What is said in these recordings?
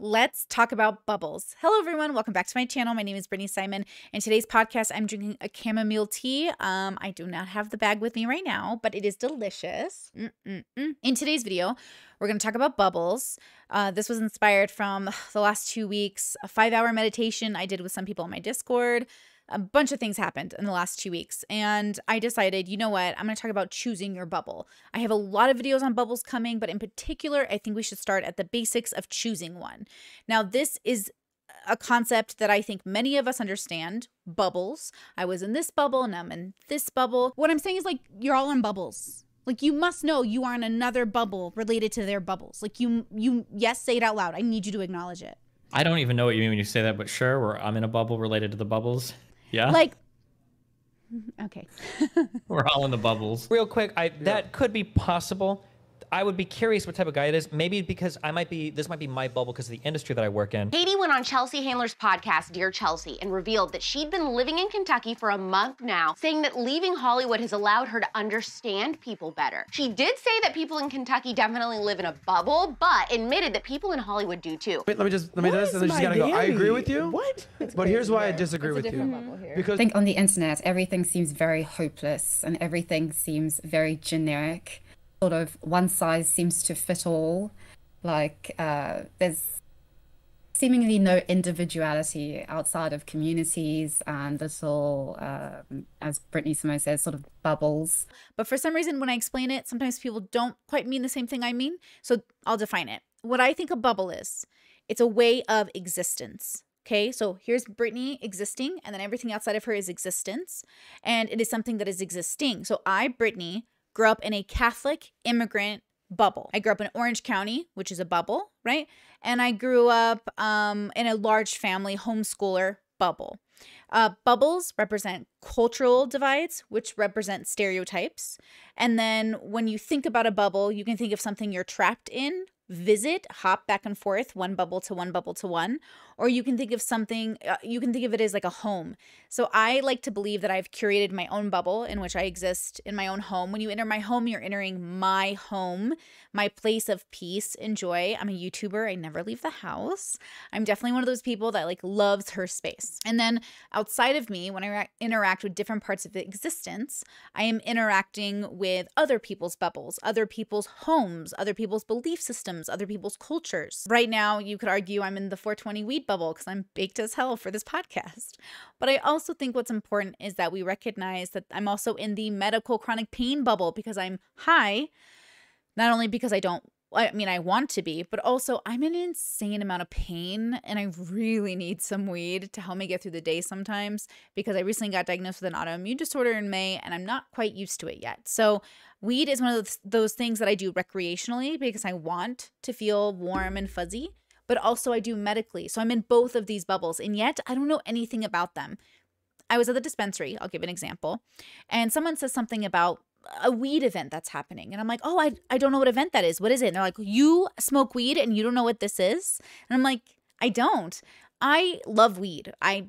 let's talk about bubbles. Hello, everyone. Welcome back to my channel. My name is Brittany Simon. In today's podcast, I'm drinking a chamomile tea. Um, I do not have the bag with me right now, but it is delicious. Mm-mm-mm. In today's video, we're going to talk about bubbles. Uh, this was inspired from the last two weeks, a five hour meditation I did with some people on my Discord a bunch of things happened in the last two weeks. And I decided, you know what? I'm going to talk about choosing your bubble. I have a lot of videos on bubbles coming, but in particular, I think we should start at the basics of choosing one. Now, this is a concept that I think many of us understand bubbles. I was in this bubble and I'm in this bubble. What I'm saying is, like, you're all in bubbles. Like you must know you are in another bubble related to their bubbles. Like you you yes, say it out loud. I need you to acknowledge it. I don't even know what you mean when you say that, but sure, I'm in a bubble related to the bubbles. Yeah. Like okay. We're all in the bubbles. Real quick, I that could be possible. I would be curious what type of guy it is. Maybe because I might be, this might be my bubble because of the industry that I work in. Katy went on Chelsea Handler's podcast, Dear Chelsea, and revealed that she'd been living in Kentucky for a month now, saying that leaving Hollywood has allowed her to understand people better. She did say that people in Kentucky definitely live in a bubble, but admitted that people in Hollywood do too. Wait, let me just let me do this, and then she's gotta go. I agree with you. What? But here's why I disagree with you. Because I think on the internet, everything seems very hopeless and everything seems very generic sort of one size seems to fit all. Like uh, there's seemingly no individuality outside of communities and little, um, as Brittany Simon says, sort of bubbles. But for some reason, when I explain it, sometimes people don't quite mean the same thing I mean. So I'll define it. What I think a bubble is, it's a way of existence. Okay, so here's Brittany existing, and then everything outside of her is existence, and it is something that is existing. So I, Brittany, grew up in a Catholic immigrant bubble. I grew up in Orange County, which is a bubble, right? And I grew up um, in a large family homeschooler bubble. Uh, bubbles represent cultural divides, which represent stereotypes. And then when you think about a bubble, you can think of something you're trapped in visit, hop back and forth, one bubble to one bubble to one, or you can think of something, uh, you can think of it as like a home. So I like to believe that I've curated my own bubble in which I exist in my own home. When you enter my home, you're entering my home, my place of peace and joy. I'm a YouTuber. I never leave the house. I'm definitely one of those people that like loves her space. And then outside of me, when I interact with different parts of existence, I am interacting with other people's bubbles, other people's homes, other people's belief systems other people's cultures. Right now, you could argue I'm in the 420 weed bubble because I'm baked as hell for this podcast. But I also think what's important is that we recognize that I'm also in the medical chronic pain bubble because I'm high, not only because I don't I mean, I want to be, but also I'm in an insane amount of pain and I really need some weed to help me get through the day sometimes because I recently got diagnosed with an autoimmune disorder in May and I'm not quite used to it yet. So, weed is one of those, those things that I do recreationally because I want to feel warm and fuzzy, but also I do medically. So, I'm in both of these bubbles and yet I don't know anything about them. I was at the dispensary, I'll give an example, and someone says something about a weed event that's happening. And I'm like, oh, I, I don't know what event that is. What is it? And they're like, you smoke weed and you don't know what this is? And I'm like, I don't. I love weed. I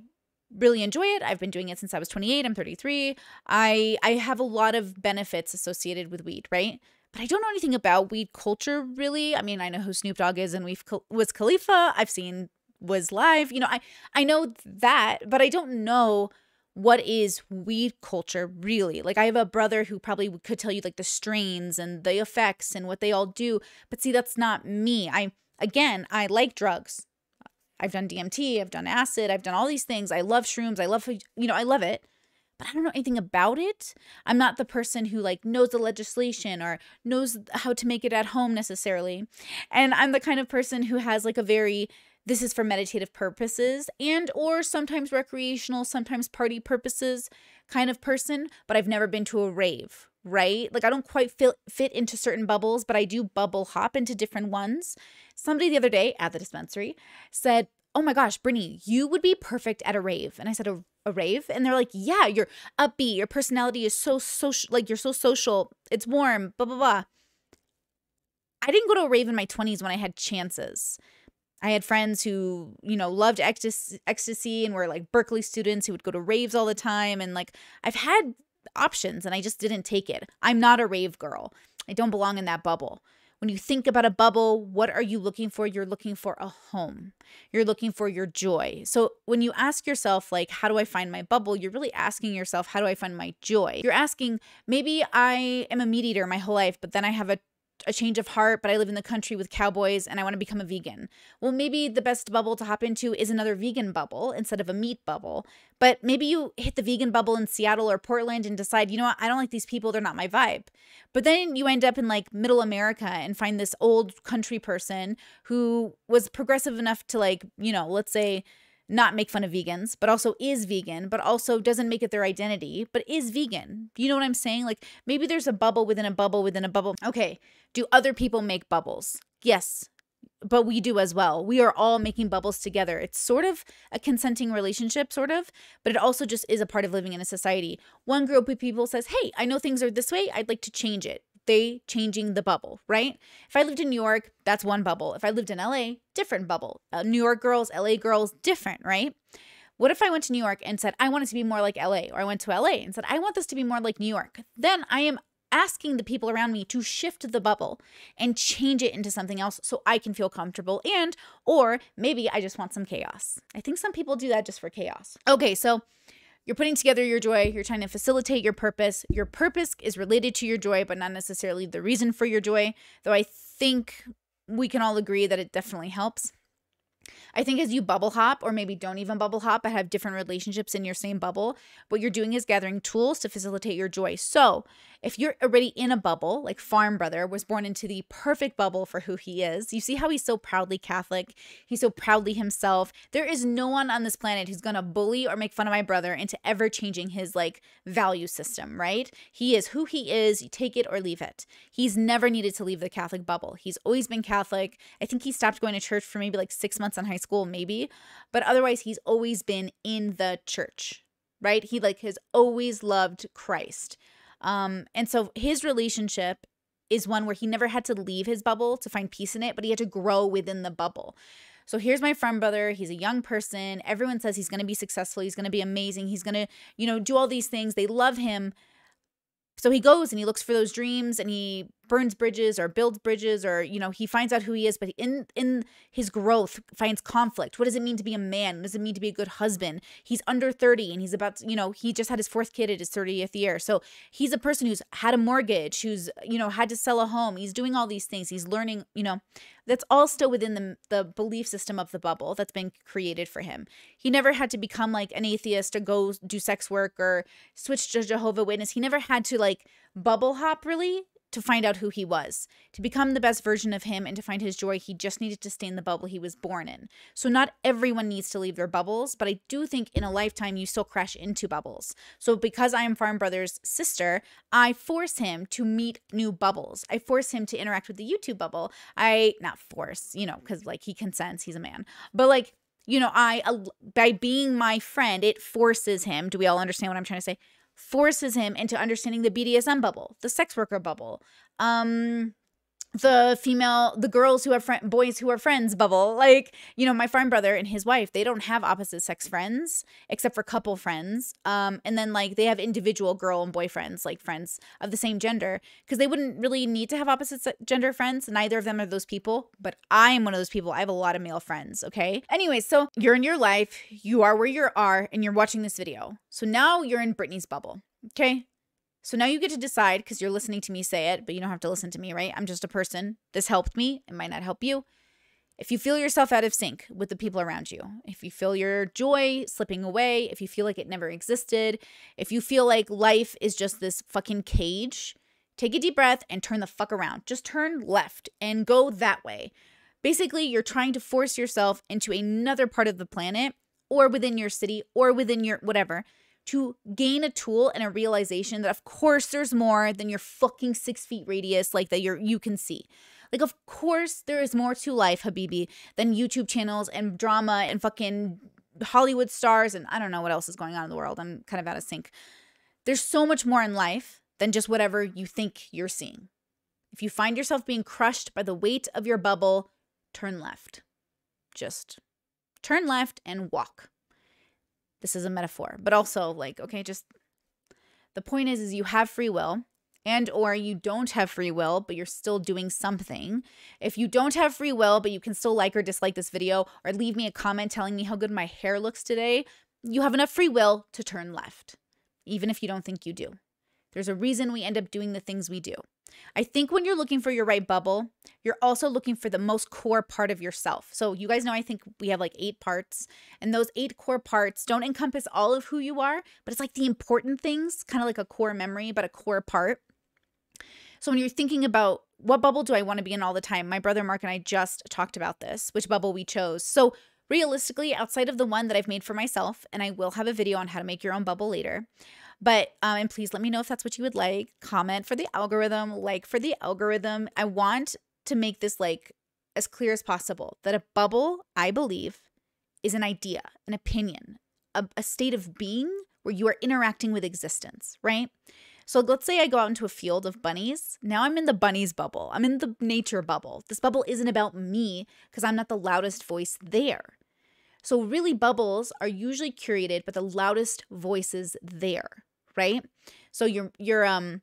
really enjoy it. I've been doing it since I was 28. I'm 33. I I have a lot of benefits associated with weed, right? But I don't know anything about weed culture really. I mean, I know who Snoop Dogg is and we've Wiz Khalifa. I've seen Wiz live. You know, I I know that, but I don't know what is weed culture really? Like I have a brother who probably could tell you like the strains and the effects and what they all do. But see, that's not me. I again, I like drugs. I've done DMT, I've done acid, I've done all these things. I love shrooms. I love you know, I love it. But I don't know anything about it. I'm not the person who like knows the legislation or knows how to make it at home necessarily. And I'm the kind of person who has like a very this is for meditative purposes and or sometimes recreational sometimes party purposes kind of person but i've never been to a rave right like i don't quite fit, fit into certain bubbles but i do bubble hop into different ones somebody the other day at the dispensary said oh my gosh brittany you would be perfect at a rave and i said a, a rave and they're like yeah you're upbeat your personality is so social like you're so social it's warm blah blah blah i didn't go to a rave in my 20s when i had chances I had friends who, you know, loved ecstasy and were like Berkeley students who would go to raves all the time. And like, I've had options and I just didn't take it. I'm not a rave girl. I don't belong in that bubble. When you think about a bubble, what are you looking for? You're looking for a home. You're looking for your joy. So when you ask yourself, like, how do I find my bubble? You're really asking yourself, how do I find my joy? You're asking, maybe I am a meat eater my whole life, but then I have a a change of heart, but I live in the country with cowboys and I want to become a vegan. Well, maybe the best bubble to hop into is another vegan bubble instead of a meat bubble. But maybe you hit the vegan bubble in Seattle or Portland and decide, you know what, I don't like these people, they're not my vibe. But then you end up in like middle America and find this old country person who was progressive enough to like, you know, let's say not make fun of vegans, but also is vegan, but also doesn't make it their identity, but is vegan. You know what I'm saying? Like maybe there's a bubble within a bubble within a bubble. Okay, do other people make bubbles? Yes, but we do as well. We are all making bubbles together. It's sort of a consenting relationship, sort of, but it also just is a part of living in a society. One group of people says, Hey, I know things are this way. I'd like to change it they changing the bubble, right? If I lived in New York, that's one bubble. If I lived in LA, different bubble. Uh, New York girls, LA girls, different, right? What if I went to New York and said, I want it to be more like LA, or I went to LA and said, I want this to be more like New York? Then I am asking the people around me to shift the bubble and change it into something else so I can feel comfortable and or maybe I just want some chaos. I think some people do that just for chaos. Okay, so you're putting together your joy, you're trying to facilitate your purpose. Your purpose is related to your joy, but not necessarily the reason for your joy, though I think we can all agree that it definitely helps. I think as you bubble hop, or maybe don't even bubble hop, but have different relationships in your same bubble, what you're doing is gathering tools to facilitate your joy. So if you're already in a bubble, like Farm Brother was born into the perfect bubble for who he is, you see how he's so proudly Catholic, he's so proudly himself. There is no one on this planet who's gonna bully or make fun of my brother into ever changing his like value system, right? He is who he is, you take it or leave it. He's never needed to leave the Catholic bubble. He's always been Catholic. I think he stopped going to church for maybe like six months in high school, maybe, but otherwise, he's always been in the church, right? He like has always loved Christ. Um, and so his relationship is one where he never had to leave his bubble to find peace in it, but he had to grow within the bubble. So here's my Farm Brother. He's a young person. Everyone says he's going to be successful. He's going to be amazing. He's going to, you know, do all these things. They love him. So he goes and he looks for those dreams and he burns bridges or builds bridges or you know he finds out who he is but in in his growth finds conflict. What does it mean to be a man? What does it mean to be a good husband? He's under 30 and he's about to, you know he just had his fourth kid at his 30th year. So he's a person who's had a mortgage who's you know had to sell a home. He's doing all these things. He's learning you know that's all still within the, the belief system of the bubble that's been created for him. He never had to become like an atheist or go do sex work or switch to jehovah witness. He never had to like bubble hop really to find out who he was. To become the best version of him and to find his joy, he just needed to stay in the bubble he was born in. So, not everyone needs to leave their bubbles, but I do think in a lifetime you still crash into bubbles. So, because I am Farm Brothers' sister, I force him to meet new bubbles. I force him to interact with the YouTube bubble. I, not force, you know, because like he consents, he's a man, but like, you know, I, by being my friend, it forces him. Do we all understand what I'm trying to say? Forces him into understanding the BDSM bubble, the sex worker bubble, um, the female the girls who have friend boys who are friends bubble. Like you know my Farm Brother and his wife they don't have opposite sex friends except for couple friends. Um and then like they have individual girl and boyfriends like friends of the same gender because they wouldn't really need to have opposite gender friends. Neither of them are those people but i am one of those people. I have a lot of male friends okay? Anyway so you're in your life you are where you are and you're watching this video. So now you're in brittany's bubble okay so now you get to decide because you're listening to me say it, but you don't have to listen to me, right? I'm just a person. This helped me. It might not help you. If you feel yourself out of sync with the people around you, if you feel your joy slipping away, if you feel like it never existed, if you feel like life is just this fucking cage, take a deep breath and turn the fuck around. Just turn left and go that way. Basically, you're trying to force yourself into another part of the planet or within your city or within your whatever to gain a tool and a realization that of course there's more than your fucking six feet radius like that you're you can see. Like of course there is more to life habibi than youtube channels and drama and fucking hollywood stars and i don't know what else is going on in the world. I'm kind of out of sync. There's so much more in life than just whatever you think you're seeing. If you find yourself being crushed by the weight of your bubble turn left. Just turn left and walk this is a metaphor, but also like, okay, just the point is is you have free will and or you don't have free will but you're still doing something. If you don't have free will but you can still like or dislike this video or leave me a comment telling me how good my hair looks today you have enough free will to turn left even if you don't think you do. There's a reason we end up doing the things we do I think when you're looking for your right bubble, you're also looking for the most core part of yourself. So, you guys know I think we have like eight parts, and those eight core parts don't encompass all of who you are, but it's like the important things, kind of like a core memory, but a core part. So when you're thinking about what bubble do I want to be in all the time, my brother Mark and I just talked about this, which bubble we chose. So realistically, outside of the one that I've made for myself, and I will have a video on how to make your own bubble later. But um, and please let me know if that's what you would like. Comment for the algorithm, like for the algorithm. I want to make this like as clear as possible that a bubble, I believe, is an idea, an opinion, a, a state of being where you are interacting with existence, right? So let's say I go out into a field of bunnies. Now I'm in the bunnies bubble. I'm in the nature bubble. This bubble isn't about me because I'm not the loudest voice there. So really bubbles are usually curated by the loudest voices there, right? So you're you're um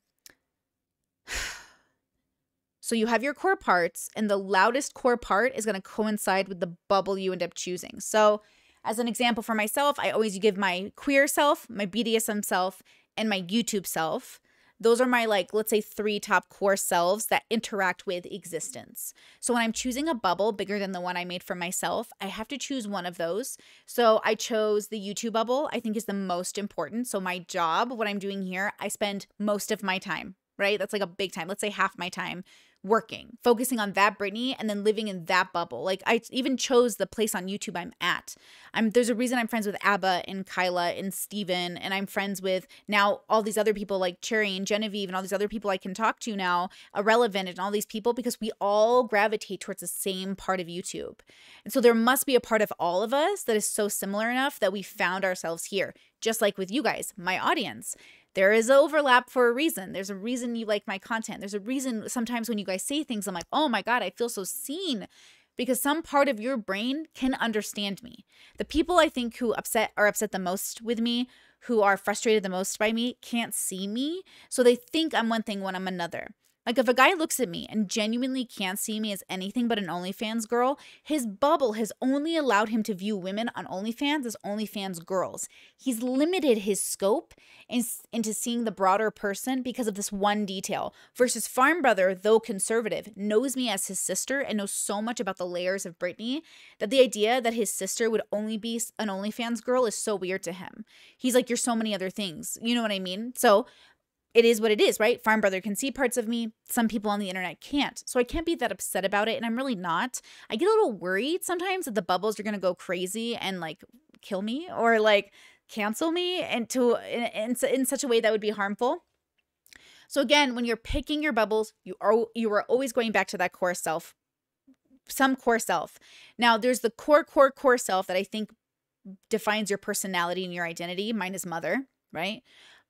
so you have your core parts and the loudest core part is going to coincide with the bubble you end up choosing. So as an example for myself, I always give my queer self, my BDSM self, and my YouTube self. Those are my, like, let's say three top core selves that interact with existence. So when I'm choosing a bubble bigger than the one I made for myself, I have to choose one of those. So I chose the YouTube bubble, I think is the most important. So my job, what I'm doing here, I spend most of my time, right? That's like a big time. Let's say half my time working, focusing on that Brittany and then living in that bubble. Like I even chose the place on YouTube I'm at. I'm there's a reason I'm friends with Abba and Kyla and Steven and I'm friends with now all these other people like Cherry and Genevieve and all these other people I can talk to now, irrelevant and all these people because we all gravitate towards the same part of YouTube. And so there must be a part of all of us that is so similar enough that we found ourselves here. Just like with you guys, my audience there is overlap for a reason. There's a reason you like my content. There's a reason sometimes when you guys say things, I'm like, oh my God, I feel so seen because some part of your brain can understand me. The people I think who upset are upset the most with me, who are frustrated the most by me, can't see me. So they think I'm one thing when I'm another. Like if a guy looks at me and genuinely can't see me as anything but an OnlyFans girl, his bubble has only allowed him to view women on OnlyFans as OnlyFans girls. He's limited his scope in, into seeing the broader person because of this one detail. Versus Farm Brother, though conservative, knows me as his sister and knows so much about the layers of Brittany that the idea that his sister would only be an OnlyFans girl is so weird to him. He's like, You're so many other things. You know what I mean? So it is what it is, right? Farm Brother can see parts of me. Some people on the internet can't. So I can't be that upset about it. And I'm really not. I get a little worried sometimes that the bubbles are going to go crazy and like kill me or like cancel me and to in, in, in such a way that would be harmful. So again, when you're picking your bubbles, you are you are always going back to that core self, some core self. Now, there's the core, core, core self that I think defines your personality and your identity. Mine is mother, right?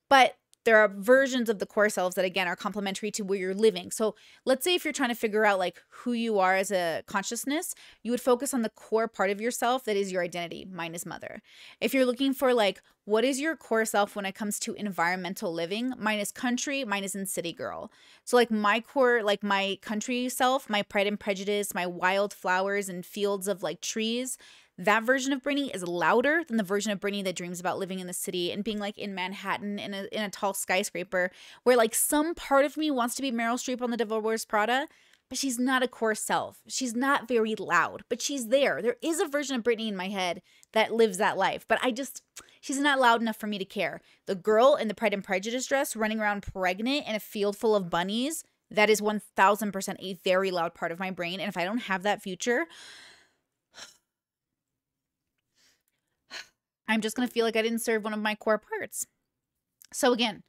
But there are versions of the core selves that again are complementary to where you're living. So let's say if you're trying to figure out like who you are as a consciousness, you would focus on the core part of yourself that is your identity. Mine is mother. If you're looking for like what is your core self when it comes to environmental living? Mine is country, mine is in city girl. So like my core, like my country self, my pride and prejudice, my wild flowers and fields of like trees, that version of Brittany is louder than the version of Brittany that dreams about living in the city and being like in Manhattan in a in a tall skyscraper where like some part of me wants to be Meryl Streep on The Devil Wears Prada, but she's not a core self. She's not very loud, but she's there. There is a version of Brittany in my head that lives that life, but I just she's not loud enough for me to care. The girl in the Pride and Prejudice dress running around pregnant in a field full of bunnies, that is 1000% a very loud part of my brain and if I don't have that future, I'm just going to feel like I didn't serve one of my core parts. So, again,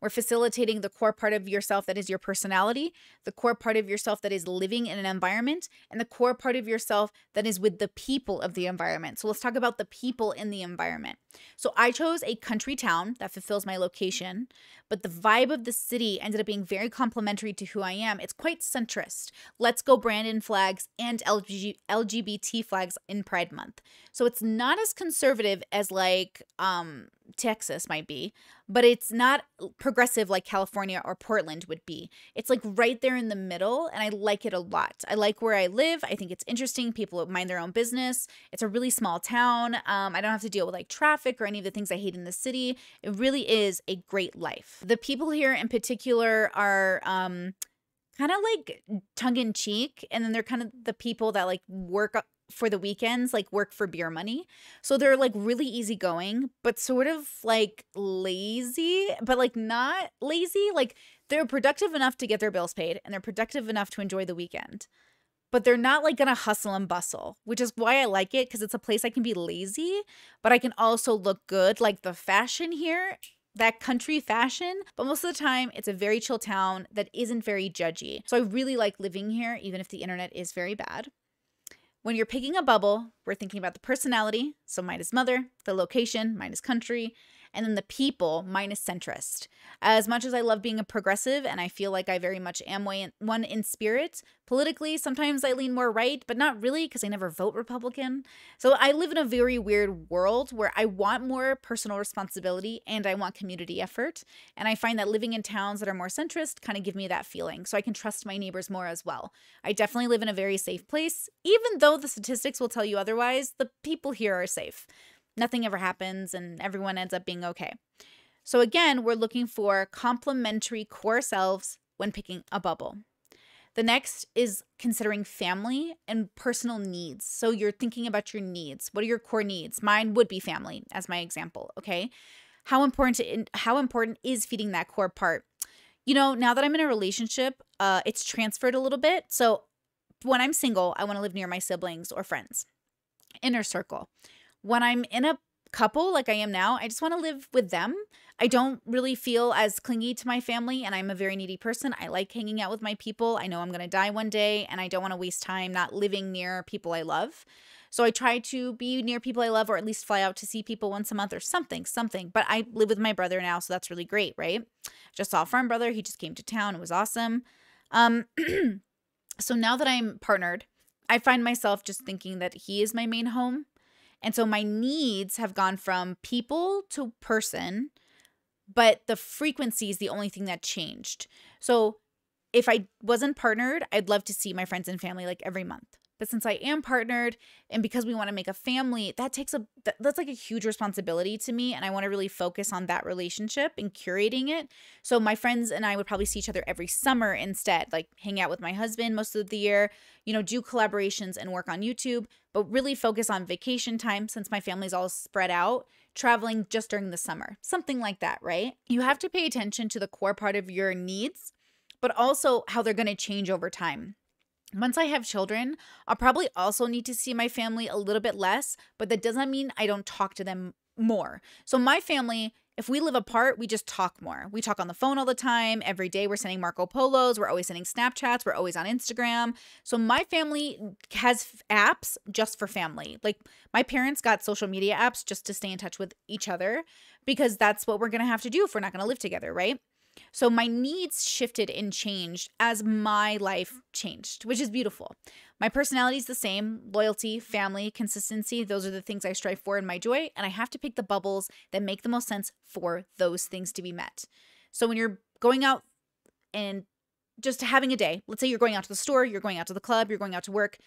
we're facilitating the core part of yourself that is your personality, the core part of yourself that is living in an environment, and the core part of yourself that is with the people of the environment. So let's talk about the people in the environment. So I chose a country town that fulfills my location, but the vibe of the city ended up being very complementary to who I am. It's quite centrist. Let's go Brandon flags and LGBT flags in Pride Month. So it's not as conservative as like um Texas might be, but it's not progressive like California or Portland would be. It's like right there in the middle, and I like it a lot. I like where I live. I think it's interesting. People mind their own business. It's a really small town. Um, I don't have to deal with like traffic or any of the things I hate in the city. It really is a great life. The people here in particular are um, kind of like tongue in cheek, and then they're kind of the people that like work for the weekends like work for beer money. So they're like really easygoing, but sort of like lazy, but like not lazy. Like they're productive enough to get their bills paid and they're productive enough to enjoy the weekend. But they're not like gonna hustle and bustle, which is why I like it because it's a place I can be lazy, but I can also look good. Like the fashion here that country fashion, but most of the time it's a very chill town that isn't very judgy. So I really like living here, even if the internet is very bad. When you're picking a bubble, we're thinking about the personality, so mine is mother, the location, mine is country, and then the people minus centrist. As much as I love being a progressive and I feel like I very much am one in spirit, politically, sometimes I lean more right, but not really because I never vote Republican. So I live in a very weird world where I want more personal responsibility and I want community effort. And I find that living in towns that are more centrist kind of give me that feeling. So I can trust my neighbors more as well. I definitely live in a very safe place. Even though the statistics will tell you otherwise, the people here are safe nothing ever happens and everyone ends up being okay. So again, we're looking for complementary core selves when picking a bubble. The next is considering family and personal needs. So you're thinking about your needs. What are your core needs? Mine would be family as my example, okay? How important how important is feeding that core part? You know, now that I'm in a relationship, uh it's transferred a little bit. So when I'm single, I want to live near my siblings or friends. Inner circle when I'm in a couple like I am now, I just want to live with them. I don't really feel as clingy to my family, and I'm a very needy person. I like hanging out with my people. I know I'm going to die one day, and I don't want to waste time not living near people I love. So I try to be near people I love, or at least fly out to see people once a month or something, something. But I live with my brother now, so that's really great, right? Just saw a farm brother. He just came to town. It was awesome. Um, so now that I'm partnered, I find myself just thinking that he is my main home and so my needs have gone from people to person, but the frequency is the only thing that changed. So if I wasn't partnered, I'd love to see my friends and family like every month. But since I am partnered and because we want to make a family, that takes a that's like a huge responsibility to me and I want to really focus on that relationship and curating it. So my friends and I would probably see each other every summer instead, like hang out with my husband most of the year, you know, do collaborations and work on YouTube, but really focus on vacation time since my family's all spread out, traveling just during the summer. Something like that, right? You have to pay attention to the core part of your needs, but also how they're going to change over time. Once I have children, I'll probably also need to see my family a little bit less, but that doesn't mean I don't talk to them more. So, my family, if we live apart, we just talk more. We talk on the phone all the time. Every day we're sending Marco Polos. We're always sending Snapchats. We're always on Instagram. So my family has apps just for family. Like my parents got social media apps just to stay in touch with each other because that's what we're going to have to do if we're not going to live together, right? So my needs shifted and changed as my life changed, which is beautiful. My personality is the same loyalty, family, consistency. Those are the things I strive for in my joy. And I have to pick the bubbles that make the most sense for those things to be met. So when you're going out and just having a day, let's say you're going out to the store, you're going out to the club, you're going out to work,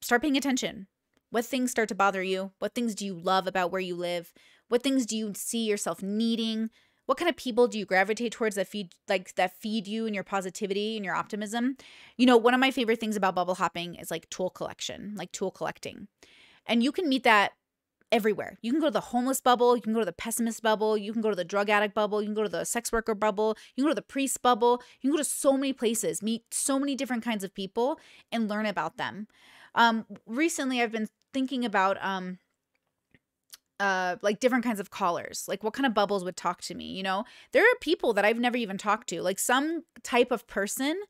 start paying attention. What things start to bother you? What things do you love about where you live? What things do you see yourself needing? What kind of people do you gravitate towards that feed like that feed you and your positivity and your optimism? You know one of my favorite things about bubble hopping is like tool collection like tool collecting. And you can meet that everywhere. You can go to the homeless bubble you can go to the pessimist bubble you can go to the drug addict bubble you can go to the sex worker bubble you can go to the priest bubble. You can go to so many places meet so many different kinds of people and learn about them. Um recently i've been thinking about um uh like different kinds of callers like what kind of bubbles would talk to me you know there are people that i've never even talked to like some type of person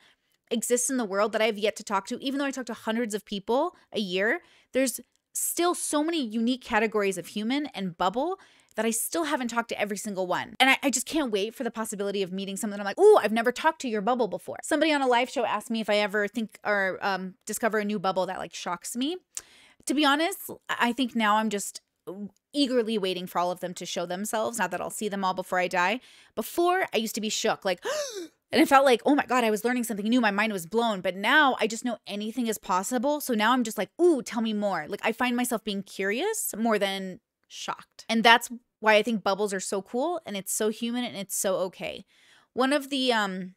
exists in the world that i've yet to talk to even though i talk to hundreds of people a year there's still so many unique categories of human and bubble that I still haven't talked to every single one. And I, I just can't wait for the possibility of meeting someone I'm like, oh, I've never talked to your bubble before. Somebody on a live show asked me if I ever think or um, discover a new bubble that like shocks me. To be honest, I think now I'm just eagerly waiting for all of them to show themselves now that I'll see them all before I die. Before, I used to be shook, like, and it felt like, oh my God, I was learning something new. My mind was blown. But now I just know anything is possible. So now I'm just like, ooh, tell me more. Like, I find myself being curious more than shocked. And that's why I think bubbles are so cool and it's so human and it's so okay. One of the um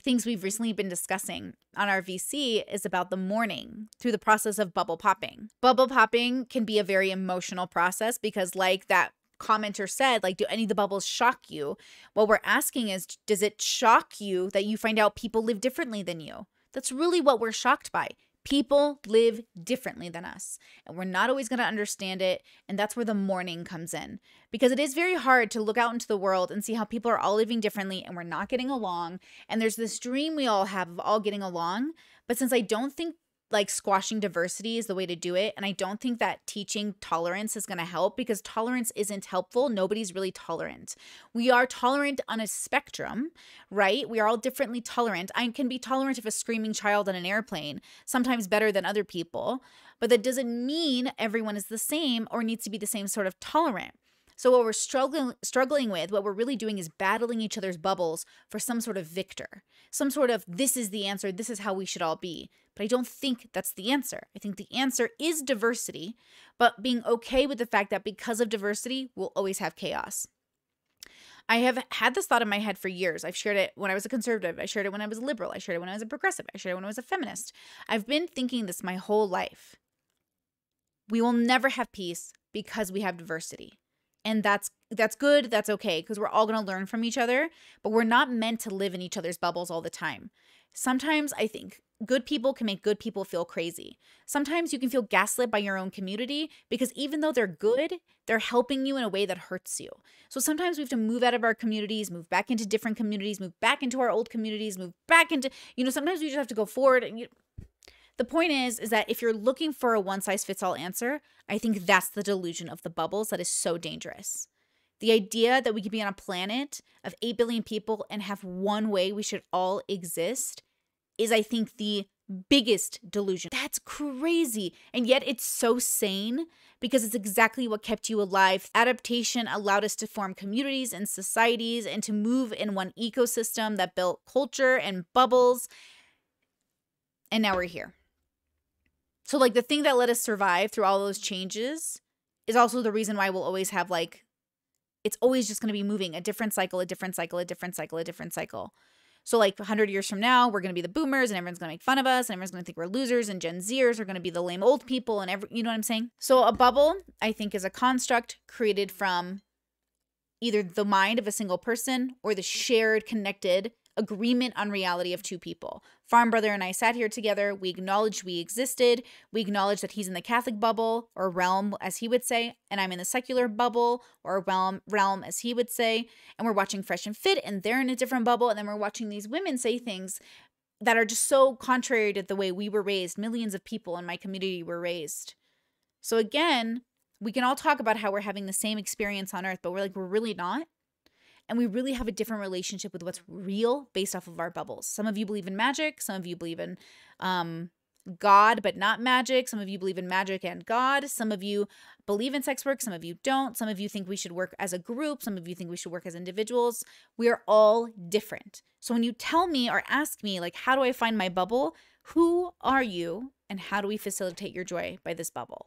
things we've recently been discussing on our VC is about the mourning through the process of bubble popping. Bubble popping can be a very emotional process because, like that commenter said, like, do any of the bubbles shock you? What we're asking is, does it shock you that you find out people live differently than you? That's really what we're shocked by. People live differently than us, and we're not always going to understand it. And that's where the mourning comes in because it is very hard to look out into the world and see how people are all living differently and we're not getting along. And there's this dream we all have of all getting along. But since I don't think like squashing diversity is the way to do it. And I don't think that teaching tolerance is going to help because tolerance isn't helpful. Nobody's really tolerant. We are tolerant on a spectrum, right? We are all differently tolerant. I can be tolerant of a screaming child on an airplane, sometimes better than other people, but that doesn't mean everyone is the same or needs to be the same sort of tolerant. So what we're struggling struggling with, what we're really doing is battling each other's bubbles for some sort of victor. Some sort of this is the answer, this is how we should all be. But I don't think that's the answer. I think the answer is diversity, but being okay with the fact that because of diversity, we'll always have chaos. I have had this thought in my head for years. I've shared it when I was a conservative. I shared it when I was liberal. I shared it when I was a progressive. I shared it when I was a feminist. I've been thinking this my whole life. We will never have peace because we have diversity and that's that's good that's okay because we're all going to learn from each other but we're not meant to live in each other's bubbles all the time. Sometimes i think good people can make good people feel crazy. Sometimes you can feel gaslit by your own community because even though they're good they're helping you in a way that hurts you. So sometimes we have to move out of our communities move back into different communities move back into our old communities move back into you know sometimes we just have to go forward and you, the point is is that if you're looking for a one size fits all answer, I think that's the delusion of the bubbles that is so dangerous. The idea that we could be on a planet of 8 billion people and have one way we should all exist is I think the biggest delusion. That's crazy. And yet it's so sane because it's exactly what kept you alive. Adaptation allowed us to form communities and societies and to move in one ecosystem that built culture and bubbles. And now we're here. So like the thing that let us survive through all those changes is also the reason why we'll always have like it's always just going to be moving a different cycle, a different cycle, a different cycle, a different cycle. So like 100 years from now, we're going to be the boomers and everyone's going to make fun of us and everyone's going to think we're losers and Gen Zers are going to be the lame old people and every you know what I'm saying? So a bubble I think is a construct created from either the mind of a single person or the shared connected agreement on reality of two people. Farm Brother and I sat here together. We acknowledged we existed. We acknowledged that he's in the Catholic bubble or realm, as he would say, and I'm in the secular bubble or realm, realm, as he would say. And we're watching Fresh and Fit, and they're in a different bubble. And then we're watching these women say things that are just so contrary to the way we were raised. Millions of people in my community were raised. So again, we can all talk about how we're having the same experience on earth, but we're like, we're really not and we really have a different relationship with what's real based off of our bubbles. Some of you believe in magic, some of you believe in um, God, but not magic. Some of you believe in magic and God. Some of you believe in sex work. Some of you don't. Some of you think we should work as a group. Some of you think we should work as individuals. We are all different. So when you tell me or ask me, like, how do I find my bubble? Who are you and how do we facilitate your joy by this bubble?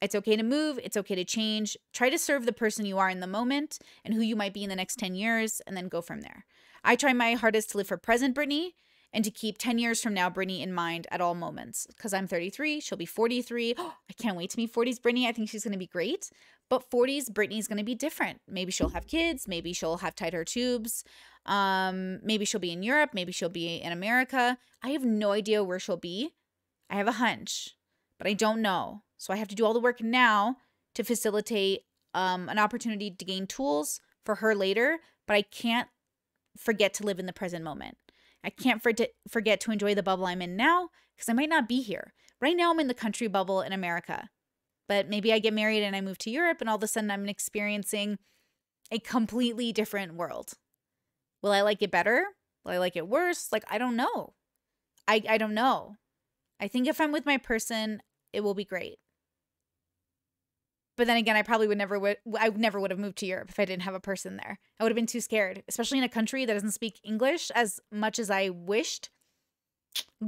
It's okay to move, it's okay to change. Try to serve the person you are in the moment and who you might be in the next 10 years, and then go from there. I try my hardest to live for present Brittany and to keep 10 years from now Brittany in mind at all moments. Because I'm 33, she'll be 43. I can't wait to meet 40s Brittany. I think she's going to be great. But 40s Brittany's going to be different. Maybe she'll have kids. Maybe she'll have tighter tubes. Um, maybe she'll be in Europe. Maybe she'll be in America. I have no idea where she'll be. I have a hunch, but I don't know. So I have to do all the work now to facilitate um, an opportunity to gain tools for her later, but I can't forget to live in the present moment. I can't for forget to enjoy the bubble I'm in now because I might not be here. Right now, I'm in the country bubble in America, but maybe I get married and I move to Europe, and all of a sudden, I'm experiencing a completely different world. Will I like it better? Will I like it worse? Like, I don't know. I, I don't know. I think if I'm with my person, it will be great. But then again, I probably would never would I never would have moved to Europe if I didn't have a person there. I would have been too scared, especially in a country that doesn't speak English as much as I wished.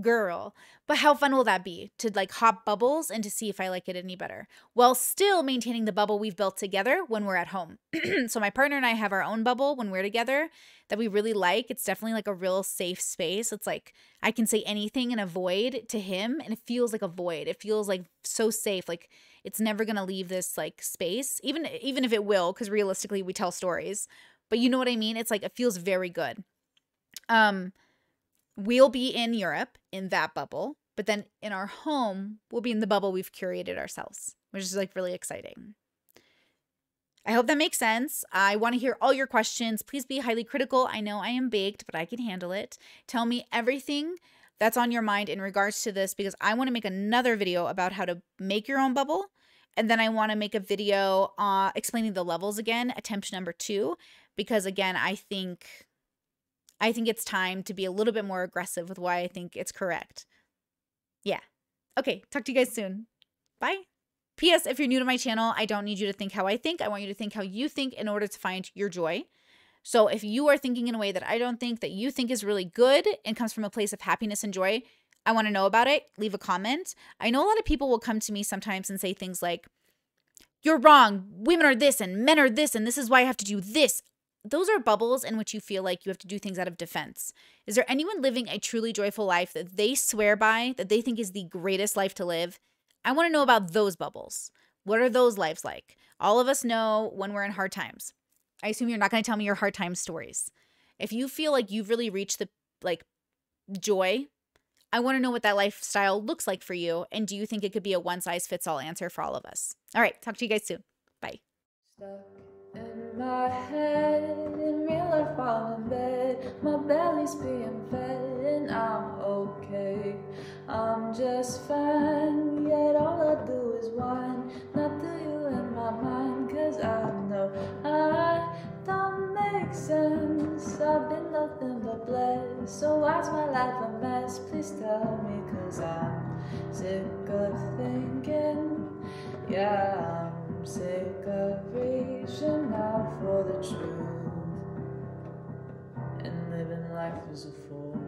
Girl. But how fun will that be to like hop bubbles and to see if I like it any better while still maintaining the bubble we've built together when we're at home. so my partner and I have our own bubble when we're together that we really like. It's definitely like a real safe space. It's like I can say anything and avoid to him and it feels like a void. It feels like so safe. Like it's never to leave this like space. Even even if it will cuz realistically we tell stories. But you know what I mean? It's like it feels very good. Um we'll be in Europe in that bubble, but then in our home, we'll be in the bubble we've curated ourselves, which is like really exciting. I hope that makes sense. I want to hear all your questions. Please be highly critical. I know I am baked, but I can handle it. Tell me everything that's on your mind in regards to this because I want to make another video about how to make your own bubble. And then I want to make a video uh, explaining the levels again, attempt number two, because again, I think I think it's time to be a little bit more aggressive with why I think it's correct. Yeah. Okay, talk to you guys soon. Bye. P.S. If you're new to my channel, I don't need you to think how I think. I want you to think how you think in order to find your joy. So if you are thinking in a way that I don't think that you think is really good and comes from a place of happiness and joy, I want to know about it. Leave a comment. I know a lot of people will come to me sometimes and say things like, You're wrong. Women are this and men are this, and this is why I have to do this those are bubbles in which you feel like you have to do things out of defense. Is there anyone living a truly joyful life that they swear by, that they think is the greatest life to live? I want to know about those bubbles. What are those lives like? All of us know when we're in hard times. I assume you're not going to tell me your hard time stories. If you feel like you've really reached the like joy, I want to know what that lifestyle looks like for you and do you think it could be a one size fits all answer for all of us? All right, talk to you guys soon. Bye my head, in real life I'm in bed, my belly's being fed and I'm okay. I'm just fine, yet all I do is whine, not to you in my mind, cause I know I don't make sense. I've been nothing but blessed, so why's my life a mess? Please tell me, cause I'm sick of thinking, yeah. Sick of reaching out for the truth and living life as a fool.